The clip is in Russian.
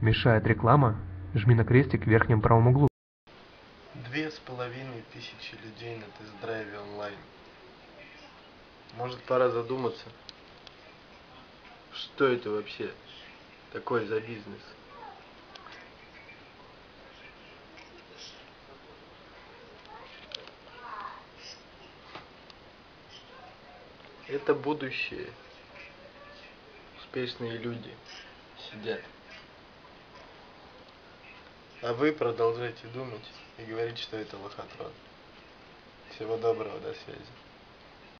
Мешает реклама? Жми на крестик в верхнем правом углу. Две с половиной тысячи людей на тест-драйве онлайн. Может пора задуматься, что это вообще такое за бизнес? Это будущее. Успешные люди сидят. А вы продолжайте думать и говорить, что это лохотрон. Всего доброго, до связи.